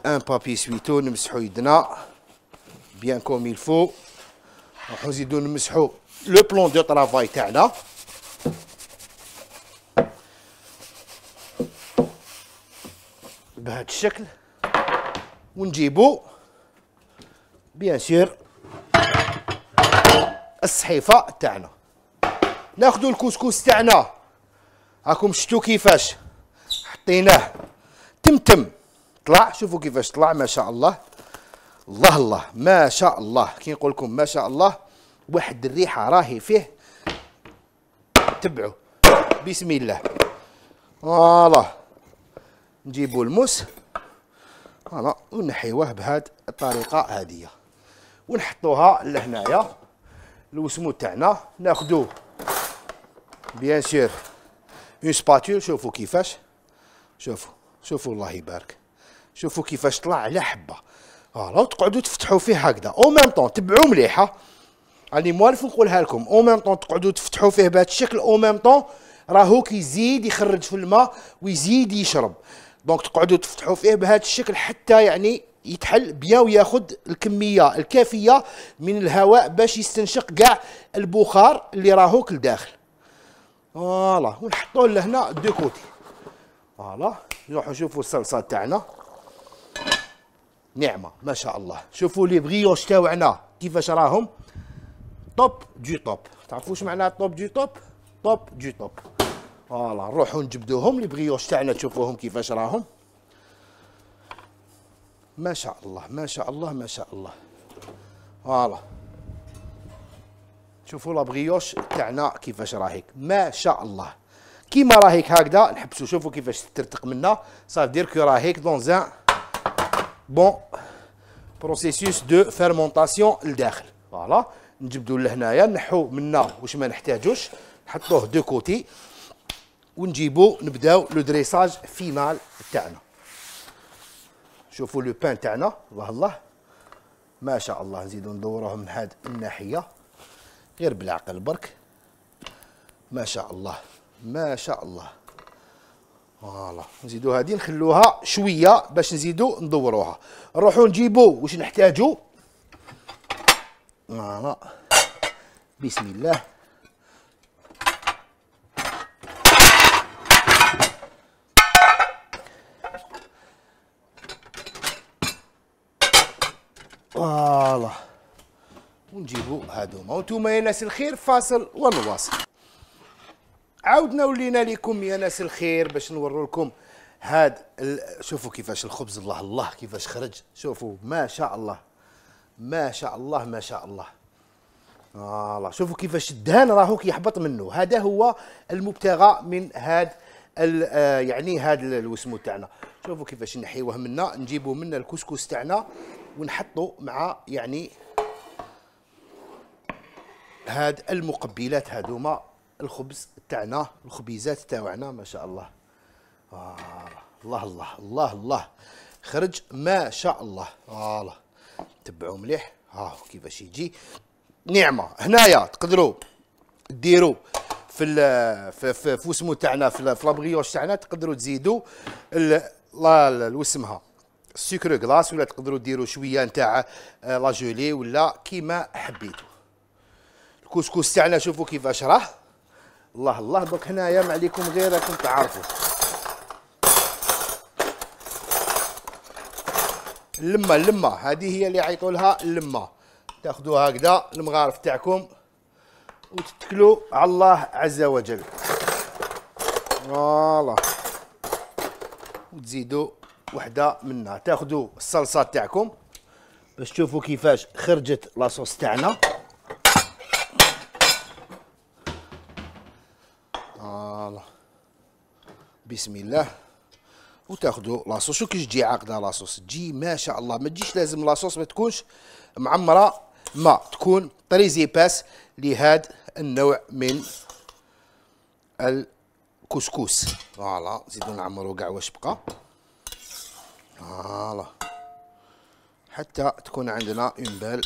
un papier essuie-tout نمسحو يدنا bien comme il faut نروحو نزيدو نمسحو le plan de travail تاعنا. بهذا الشكل ونجيبو بيان سير الصحيفة تاعنا. ناخدو الكسكس تاعنا. راكم شفتو كيفاش؟ حطيناه. تمتم. طلع شوفوا كيفاش طلع ما شاء الله. الله الله ما شاء الله. كي نقول لكم ما شاء الله واحد الريحة راهي فيه. تبعوا. بسم الله. voilà. نجيبوا الموس. voilà. ونحيوه بهاد الطريقة هذه ونحطوها لهنايا. الوسمو تاعنا. ناخدوه bien sûr une spatule شوفوا كيفاش. شوفوا شوفوا الله يبارك. شوفوا كيفاش طلع على حبة. voilà وتقعدوا تفتحوا فيه هكذا. au même temps تبعوا مليحه راني موالف نقولها لكم. au même temps تقعدوا تفتحوا فيه بهذا الشكل. au même temps راهو كيزيد يخرج في الماء ويزيد يشرب. donc تقعدوا تفتحوا فيه بهذا الشكل حتى يعني يتحل bien وياخذ الكمية الكافية من الهواء باش يستنشق كاع البخار اللي راهوك لداخل voilà ونحطوه لهنا de côté. voilà. نروحوا نشوفوا الصلصه تاعنا. نعمة ما شاء الله. شوفوا les brioches تاوعنا. كيفاش راهم؟ top de top تعرفوا واش معناها top de top top de top voilà نروحوا نجبدوهم. les brioches تاعنا تشوفوهم كيفاش راهم. ما شاء الله ما شاء الله ما شاء الله. voilà. شوفوا la brioche تاعنا كيفاش راهيك. ما شاء الله. كيما راهيك هكذا نحبسوا شوفوا كيفاش ترتق منا. ça veut dire que راهيك dans un bon processus de fermentation لداخل voilà نجبدو لهنايا نحو منا واش ما نحتاجوش نحطوه de côté ونجيبو نبداو le dressage final تاعنا. شوفوا le pain تاعنا. الله الله. ما شاء الله نزيدو ندوروه من هاد الناحية. غير بالعقل برك. ما شاء الله. ما شاء الله. voilà. نزيدو هادي نخلوها شوية باش نزيدو ندوروها. نروحو نجيبو واش نحتاجو؟ voilà. بسم الله. voilà. ونجيبو هادوما وانتوما يا ناس الخير فاصل ونواصل عاودنا ولينا لكم يا ناس الخير باش نورو لكم هاد. شوفوا كيفاش الخبز الله الله كيفاش خرج. شوفوا ما شاء الله. ما شاء الله ما شاء الله. voilà. شوفوا كيفاش الدهان راهو كيحبط منه. هذا هو المبتغى من هاد. آه يعني هاد الوسمو تاعنا. شوفوا كيفاش نحيوه منا. نجيبوا منا الكسكس تاعنا ونحطوا مع يعني هاد المقبلات هادوما. الخبز تاعنا الخبيزات تاعنا ما شاء الله. آه الله الله الله الله. خرج ما شاء الله. فوالا تبعوا مليح. ها كيفاش يجي؟ نعمة. هنايا تقدروا ديروا في ال في في, في تاعنا في, في لابغيوش تاعنا تقدروا تزيدوا واسمها السكر كلاص ولا تقدروا ديروا شوية نتاع آه، لا جولي ولا كيما حبيتوا الكسكس تاعنا شوفوا كيفاش راه. الله الله دوك هنايا ما عليكم غير راكم تعرفوا. اللمة اللمة هذه هي اللي يعيطوا لها اللمة. تاخذوها هكذا المغارف تاعكم. وتتكلوا على الله عز وجل. voilà. وتزيدوا وحدة منها. تاخذوا الصلصة تاعكم. باش تشوفوا كيفاش خرجت la sauce تاعنا. بسم الله وتاخذوا la sauce. شو تجي عاقده la sauce؟ تجي ما شاء الله ما تجيش لازم la sauce ما تكونش معمرة. ما تكون très épaisse لهذا النوع من الكسكس. voilà نزيدو نعمرو كاع واش بقى. voilà. حتى تكون عندنا une belle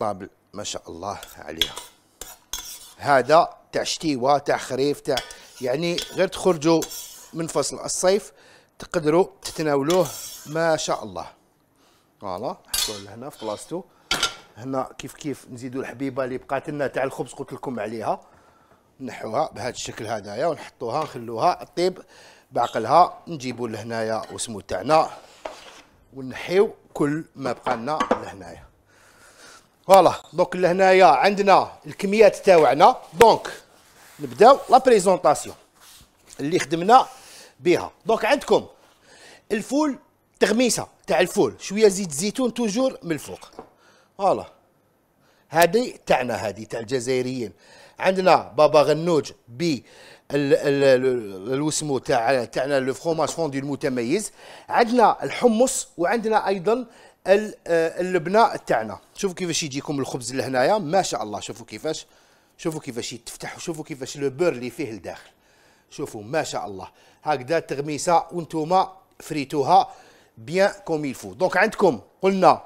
table ما شاء الله عليها. هذا تاع شتيوة تاع خريف تاع يعني غير تخرجوا من فصل الصيف تقدروا تتناولوه ما شاء الله. voilà نحطوه لهنا في بلاصتو. هنا كيف كيف نزيدوا الحبيبة اللي بقات لنا تاع الخبز قلت لكم عليها. نحوها بهذا الشكل هذايا ونحطوها نخلوها طيب بعقلها نجيبوا لهنايا واسمو تاعنا ونحيو كل ما بقى لنا لهنايا. voilà donc لهنايا عندنا الكميات تاوعنا donc نبداو la présentation اللي خدمنا بها. donc عندكم الفول تغميسة تاع الفول شوية زيت زيتون toujours من الفوق. voilà. هذه تاعنا هذه تاع الجزائريين. عندنا بابا غنوج ب ال- ال- ال- الوسمو تاع تاعنا le fromage fondu المتميز. عندنا الحمص وعندنا أيضا آه، اللبنة تاعنا. شوفوا كيفاش يجيكم الخبز لهنايا. ما شاء الله شوفوا كيفاش. شوفوا كيفاش يتفتح وشوفوا كيفاش le beurre اللي فيه الداخل شوفوا ما شاء الله. هكذا تغميسة وانتوما فريتوها bien comme il faut donc عندكم قلنا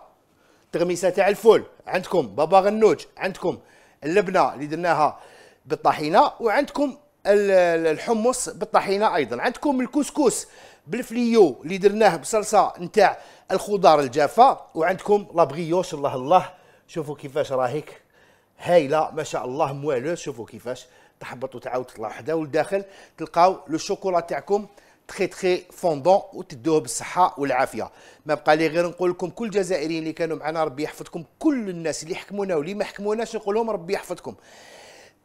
تغميسة تاع الفول عندكم بابا غنوج عندكم اللبنة اللي درناها بالطحينة وعندكم ال- ال- الحمص بالطحينة أيضا. عندكم الكسكس بالفليو اللي درناه بصلصة نتاع الخضار الجافة وعندكم la brioche الله الله. شوفوا كيفاش راهيك. هايلة ما شاء الله موالوس شوفوا كيفاش تحبط وتعاود تطلع وحدة والداخل تلقاو لو شوكولا تاعكم تخي تخي فوندون وتدوه بالصحة والعافية. ما بقى لي غير نقول لكم كل الجزائريين اللي كانوا معنا ربي يحفظكم. كل الناس اللي حكمونا واللي ما حكموناش نقول لهم ربي يحفظكم.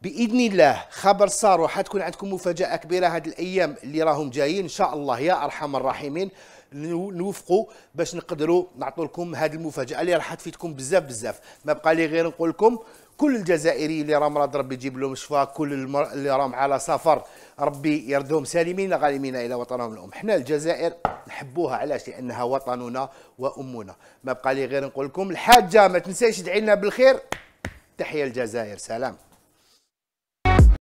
بإذن الله خبر صار وحتكون عندكم مفاجأة كبيرة هذه الأيام اللي راهم جايين. إن شاء الله يا أرحم الراحمين نو- نوفقوا باش نقدروا نعطوا لكم هذه المفاجأة اللي راح تفيدكم بزاف بزاف. ما بقى لي غير نقول لكم كل الجزائريين اللي راهم مرض ربي يجيب لهم شفاء كل المر... اللي راهم على سفر ربي يردهم سالمين غانمين إلى وطنهم الأم. حنا الجزائر نحبوها علاش؟ لأنها وطننا وأمنا. ما بقى لي غير نقول لكم الحاجة ما تنساش تدعي لنا بالخير. تحيا الجزائر. سلام.